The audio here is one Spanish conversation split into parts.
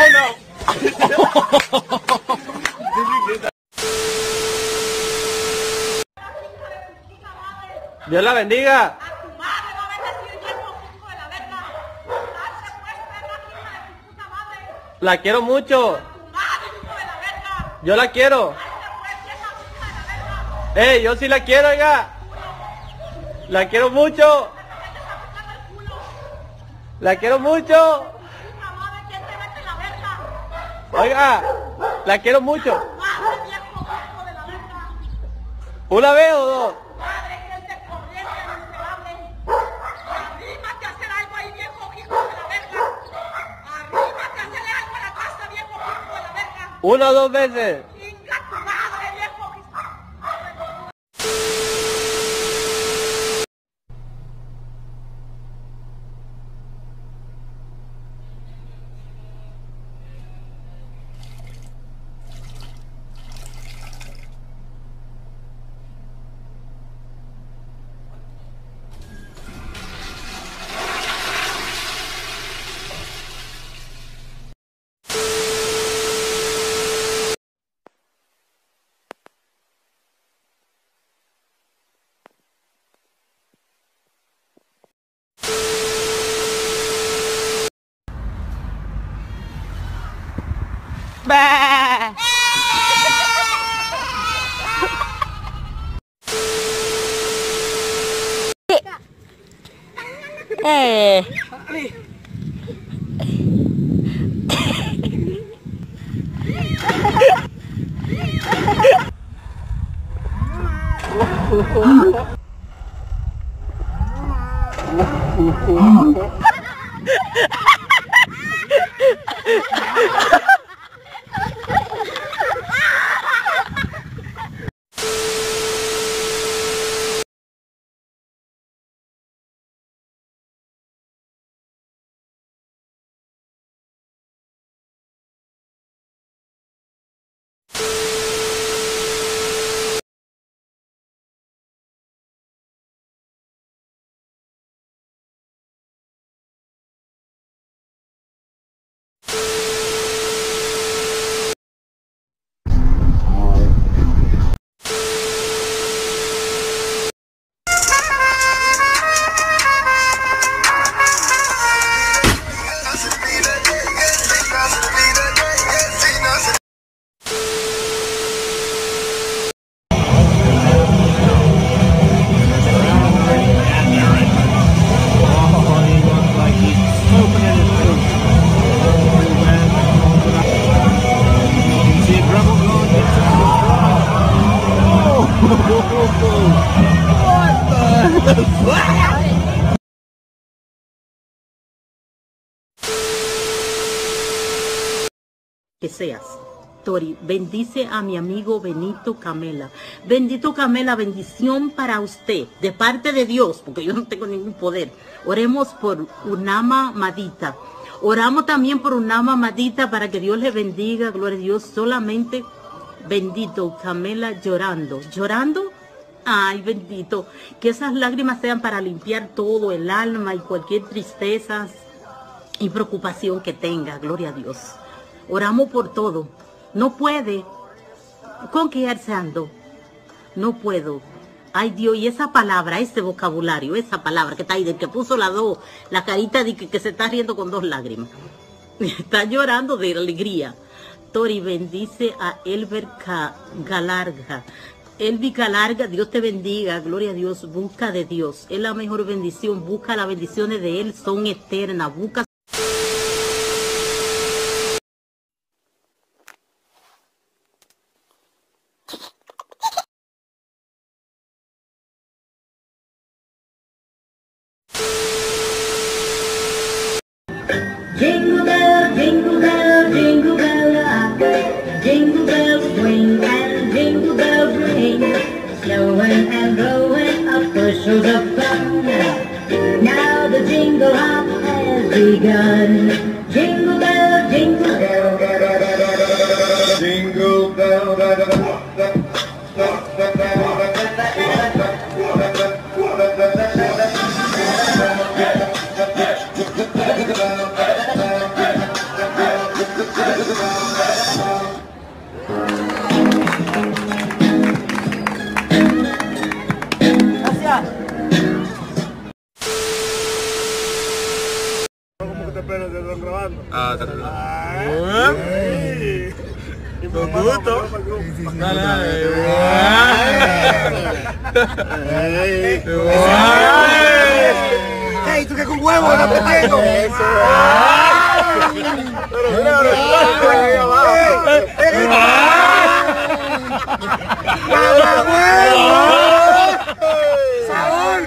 Oh no. Dios la bendiga. La quiero mucho. Yo la quiero. ¡Ey, yo sí la quiero, oiga! La quiero mucho. La quiero mucho. Oiga, la quiero mucho. ¿Una vez o dos? Madre, gente corriente, miserable. ba Ê. Que seas. Tori, bendice a mi amigo Benito Camela. Bendito Camela, bendición para usted, de parte de Dios, porque yo no tengo ningún poder. Oremos por Unama Madita. Oramos también por Unama Madita para que Dios le bendiga, gloria a Dios, solamente bendito Camela llorando. ¿Llorando? Ay, bendito. Que esas lágrimas sean para limpiar todo el alma y cualquier tristeza y preocupación que tenga, gloria a Dios. Oramos por todo. No puede. ¿Con qué ando? No puedo. Ay Dios, y esa palabra, ese vocabulario, esa palabra que está ahí, del que puso la dos, la carita de que, que se está riendo con dos lágrimas. Está llorando de alegría. Tori bendice a Elber Galarga. Elvi Galarga, Dios te bendiga, gloria a Dios, busca de Dios. Es la mejor bendición, busca las bendiciones de Él, son eternas, busca bushels of fun. Now the jingle hop has begun. Jingle bell, jingle bell. Jingle bell. ¿Cómo Dale, Ey. dale. ¡Ey, tú que con huevo no te tengo! ¡Sabor!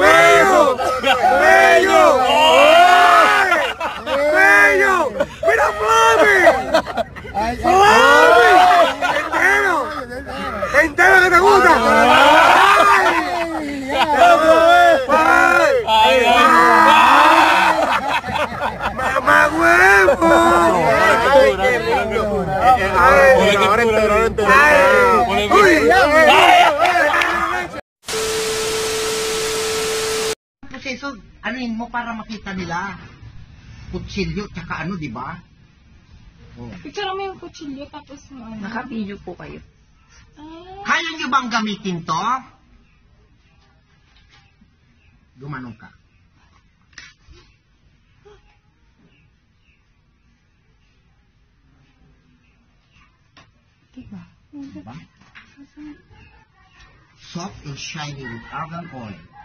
¡Bello! ¡Bello! ¡Bello! Kasi so, yun mo para makita nila? Kutsilyo, tsaka ano, di ba? Picture mo yung kutsilyo tapos mo ano. Naka-video po kayo. Kaya nyo bang gamitin to? Gumanong ka. Diba? Diba? Soft and shiny with argan oil.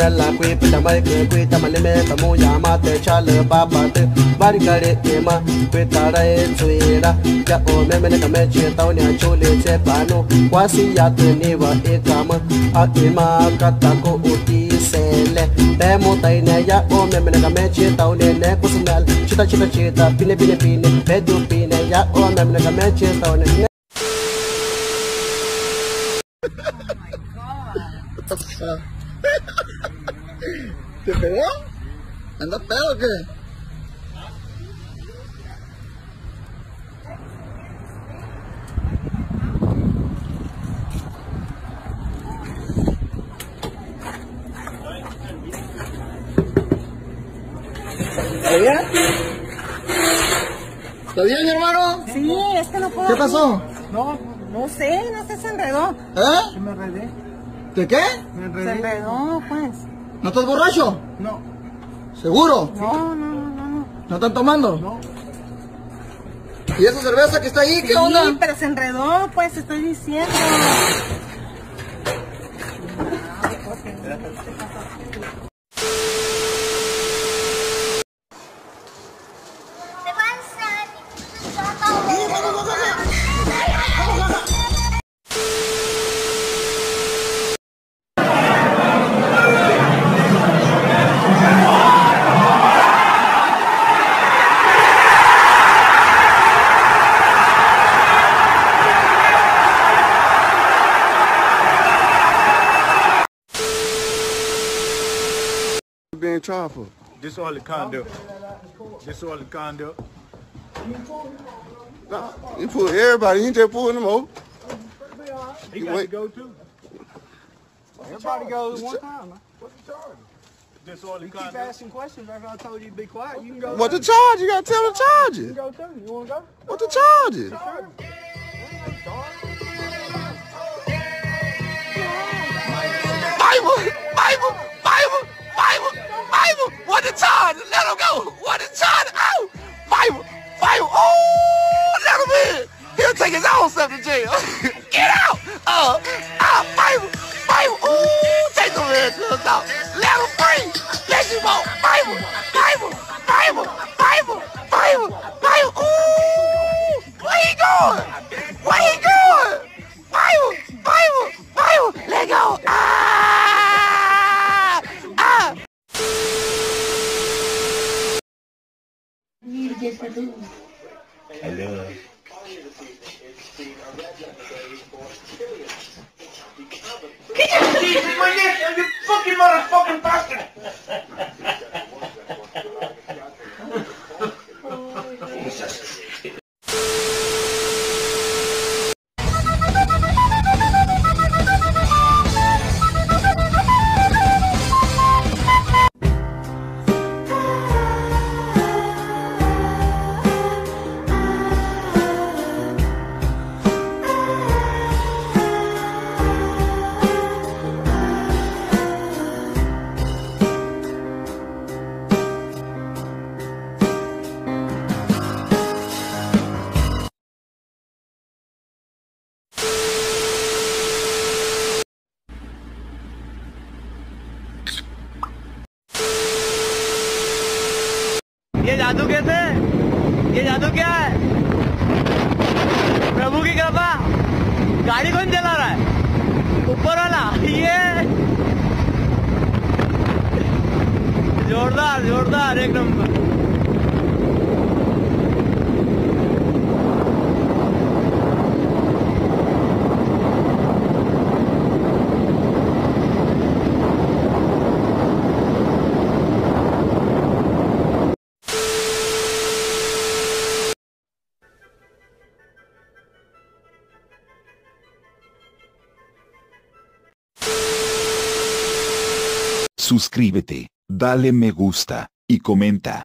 Ko kwe pita mai kwe kwe ta male me ta mu ya ma te cha le ba ba te bari ga re te ma kwe ta ra e tsui ra ya o me me ne ka me che ta ni a chu le che pa no kwa si ya te ni wa e ka ma a e ma ka ta ko u ti se le te mo tai ne ya o me me ne ka me che ta ni ne ne ko sun dal chita chita chita pine pine pine pe du pine ya o me me ne ka me che ta ni ne ¿Te pegó? ¿Anda pedo o qué? ¿Está bien? ¿Está bien, hermano? Sí, es que no puedo. ¿Qué pasó? No, no sé, no sé, se enredó. ¿Eh? Me enredé. ¿De qué? Se enredó, pues. ¿No estás borracho? No. ¿Seguro? No, no, no, no. no. ¿No están tomando? No. ¿Y esa cerveza que está ahí? ¿Qué Sí, onda? pero se enredó, pues, estoy diciendo. Being tried for. This all the condo. This all the condo. Nah, you pull everybody. You just pulling them over. He You got wait. to go too. Everybody goes one time. man. What's the charge? This all the You keep asking questions after I told you to be quiet. You can go. What the charge? You gotta tell the You can charges. go too. You want to go? What the charges? Sure. Bible, Bible, What at a time. Let him go. What at a time. oh, Fight him. Fight. Oh, let him in. He'll take his own self to jail. Get out. Uh, uh out. Fight him. Fight him. Ooh, take the red pills out. Let him free. My neck, you fucking motherfucking bastard! ये जादू कैसे ये जादू क्या है? प्रभु की कृपा। गाड़ी कौन चला रहा है? ऊपर वाला ये। जोरदार जोरदार, एक number. Suscríbete, dale me gusta, y comenta.